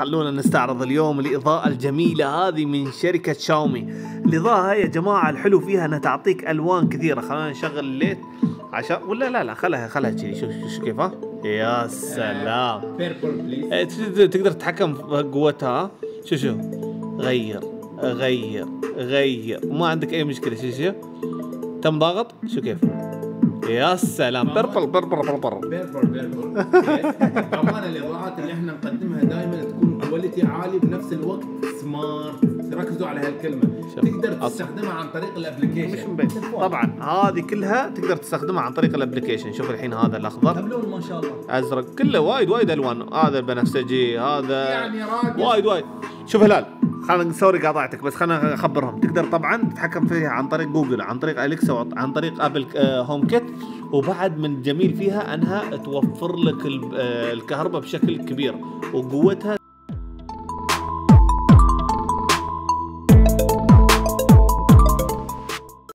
خلونا نستعرض اليوم الإضاءة الجميلة هذه من شركة شاومي. الإضاءة هاي يا جماعة الحلو فيها أنها تعطيك ألوان كثيرة. خلونا نشغل ال light عشان ولا لا لا خلها خلها كذي شوف شوف كيف ها؟ يا سلام. إيه، تقدر تتحكم في قوتها شوف شوف. غير. غير. غير. ما عندك أي مشكلة. شوف شوف. تم ضاغط شوف كيف؟ يا سلام. purple purple purple purple purple كمان الإضاءات اللي إحنا نقدمها دائما تكون quality عالي بنفس الوقت smart ركزوا على هالكلمة. تقدر تستخدمها عن طريق ال application. طبعا هذه كلها تقدر تستخدمها عن طريق ال application شوف الحين هذا الأخضر. لون ما شاء الله. أزرق. كله وايد وايد ألوان. هذا البنفسجي هذا يعني راجل وايد وايد. شوف هلال. خلينا sorry قاطعتك بس خلينا أخبرهم. تقدر طبعا تتحكم فيها عن طريق جوجل عن طريق أليكسا وعن طريق Apple آه، HomeKit وبعد من الجميل فيها أنها توفر لك آه، الكهرباء بشكل كبير وقوتها